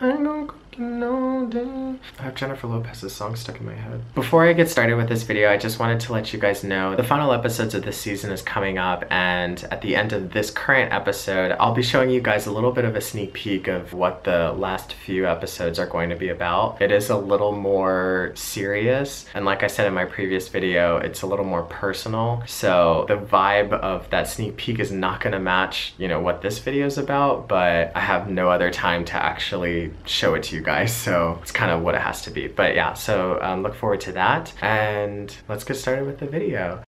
i don't know I know I have Jennifer Lopez's song stuck in my head. Before I get started with this video, I just wanted to let you guys know the final episodes of this season is coming up and at the end of this current episode, I'll be showing you guys a little bit of a sneak peek of what the last few episodes are going to be about. It is a little more serious and like I said in my previous video, it's a little more personal. So the vibe of that sneak peek is not gonna match, you know, what this video is about, but I have no other time to actually show it to you guys, so it's kind of what it has to be. But yeah, so um, look forward to that, and let's get started with the video.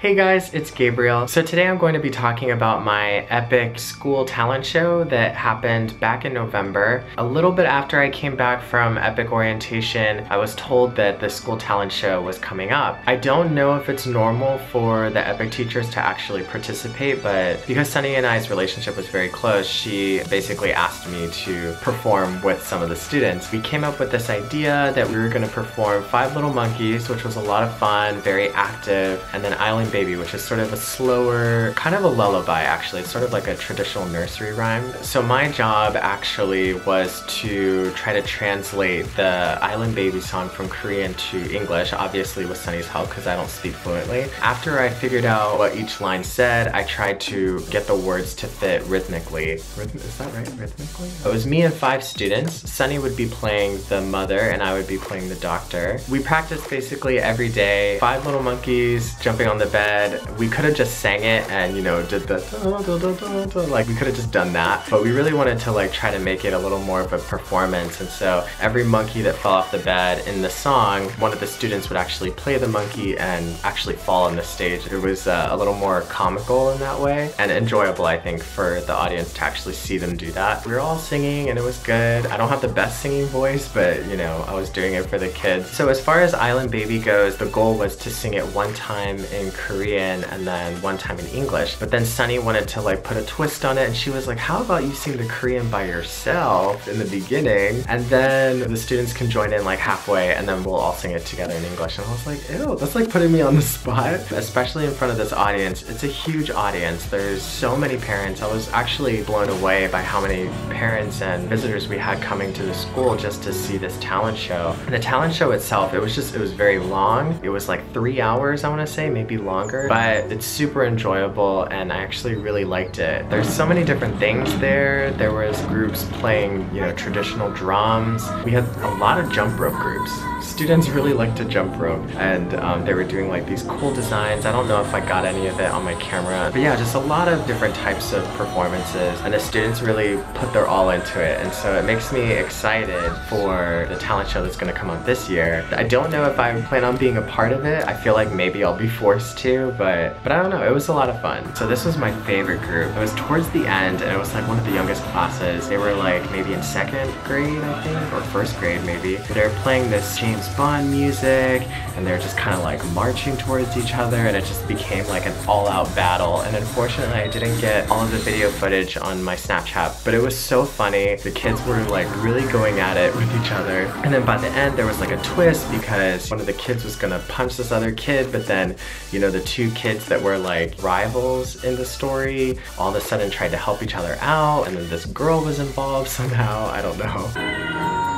Hey guys, it's Gabriel. So today I'm going to be talking about my EPIK school talent show that happened back in November. A little bit after I came back from EPIK orientation, I was told that the school talent show was coming up. I don't know if it's normal for the EPIK teachers to actually participate, but because Sunny and I's relationship was very close, she basically asked me to perform with some of the students. We came up with this idea that we were gonna perform Five Little Monkeys, which was a lot of fun, very active, and then Island Baby, which is sort of a slower, kind of a lullaby actually. It's sort of like a traditional nursery rhyme. So my job actually was to try to translate the Island Baby song from Korean to English, obviously with Sunny's help because I don't speak fluently. After I figured out what each line said, I tried to get the words to fit rhythmically. Rhythm is that right? Rhythmically? It was me and five students. Sunny would be playing the mother and I would be playing the doctor. We practiced basically every day. Five little monkeys jumping on the bed bed. We could have just sang it and you know did the da, da, da, like we could have just done that. But we really wanted to like try to make it a little more of a performance. And so every monkey that fell off the bed in the song, one of the students would actually play the monkey and actually fall on the stage. It was uh, a little more comical in that way and enjoyable I think for the audience to actually see them do that. We were all singing and it was good. I don't have the best singing voice, but you know, I was doing it for the kids. So as far as Island Baby goes, the goal was to sing it one time in Korean and then one time in English. But then Sunny wanted to like put a twist on it and she was like, how about you sing the Korean by yourself in the beginning and then the students can join in like halfway and then we'll all sing it together in English. And I was like, ew, that's like putting me on the spot. Especially in front of this audience. It's a huge audience. There's so many parents. I was actually blown away by how many parents and visitors we had coming to the school just to see this talent show. And the talent show itself, it was just, it was very long. It was like three hours, I wanna say, maybe longer longer, but it's super enjoyable and I actually really liked it. There's so many different things there. There was groups playing, you know, traditional drums. We had a lot of jump rope groups. Students really like to jump rope and um, they were doing like these cool designs. I don't know if I got any of it on my camera, but yeah, just a lot of different types of performances and the students really put their all into it. And so it makes me excited for the talent show that's gonna come up this year. I don't know if I plan on being a part of it. I feel like maybe I'll be forced to but, but I don't know, it was a lot of fun. So this was my favorite group. It was towards the end and it was like one of the youngest classes. They were like maybe in second grade, I think, or first grade maybe. They were playing this James Bond music and they're just kind of like marching towards each other and it just became like an all-out battle. And unfortunately, I didn't get all of the video footage on my Snapchat, but it was so funny. The kids were like really going at it with each other. And then by the end, there was like a twist because one of the kids was gonna punch this other kid, but then, you know, the two kids that were like rivals in the story all of a sudden tried to help each other out and then this girl was involved somehow, I don't know.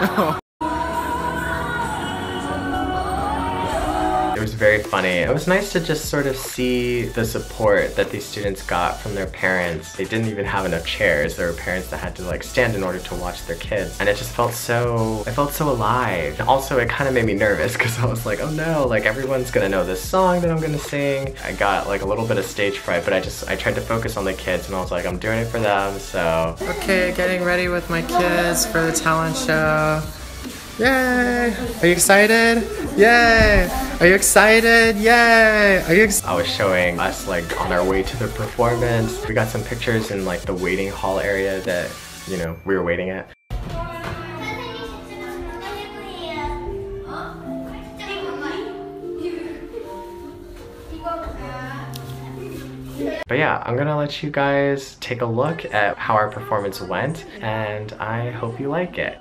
诶 呦 very funny. It was nice to just sort of see the support that these students got from their parents. They didn't even have enough chairs. There were parents that had to like stand in order to watch their kids. And it just felt so, I felt so alive. And also it kind of made me nervous because I was like, oh no, like everyone's gonna know this song that I'm gonna sing. I got like a little bit of stage fright, but I just, I tried to focus on the kids and I was like, I'm doing it for them, so. Okay, getting ready with my kids for the talent show. Yay! Are you excited? Yay! Are you excited? Yay! Are you I was showing us like on our way to the performance. We got some pictures in like the waiting hall area that, you know, we were waiting at. But yeah, I'm gonna let you guys take a look at how our performance went and I hope you like it.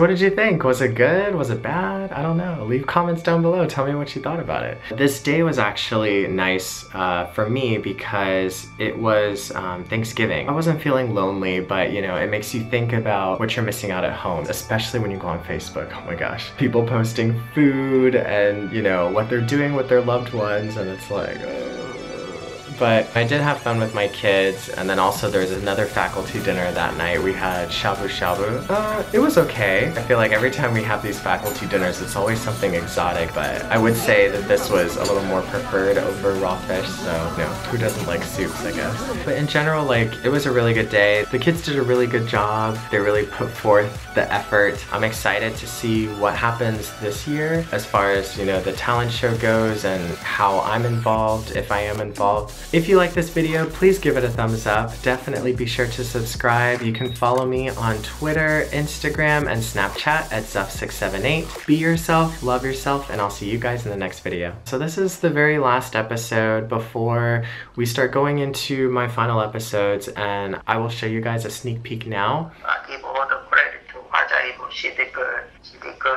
What did you think? Was it good? Was it bad? I don't know. Leave comments down below. Tell me what you thought about it. This day was actually nice uh, for me because it was um, Thanksgiving. I wasn't feeling lonely, but you know, it makes you think about what you're missing out at home, especially when you go on Facebook. Oh my gosh. People posting food and you know, what they're doing with their loved ones and it's like, but I did have fun with my kids, and then also there was another faculty dinner that night. We had shabu shabu. Uh, it was okay. I feel like every time we have these faculty dinners, it's always something exotic, but I would say that this was a little more preferred over raw fish, so you know, who doesn't like soups, I guess. But in general, like, it was a really good day. The kids did a really good job. They really put forth the effort. I'm excited to see what happens this year as far as, you know, the talent show goes and how I'm involved, if I am involved. If you like this video, please give it a thumbs up. Definitely be sure to subscribe. You can follow me on Twitter, Instagram, and Snapchat at Xuffed678. Be yourself, love yourself, and I'll see you guys in the next video. So this is the very last episode before we start going into my final episodes, and I will show you guys a sneak peek now.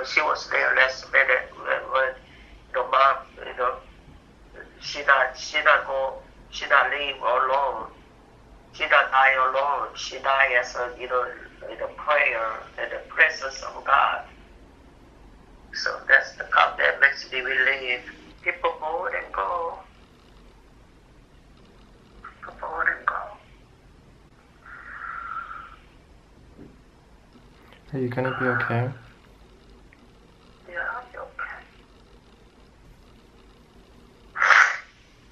She was there last minute when, when mom, you know, she not, she not go she not leave alone. She not die alone. She die as a, in the prayer and the presence of God. So they will leave. People board and go. People board and go. Are you gonna be okay? Yeah, I'll be okay.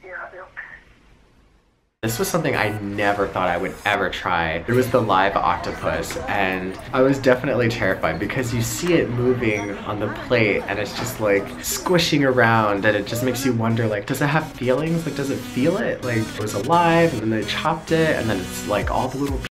Yeah, I'll be okay. This was something I never thought I would ever try. It was the live octopus, and I was definitely terrified because you see it moving on the plate and it's just like squishing around, and it just makes you wonder like, does it have feelings? Like, does it feel it? Like, it was alive, and then they chopped it, and then it's like all the little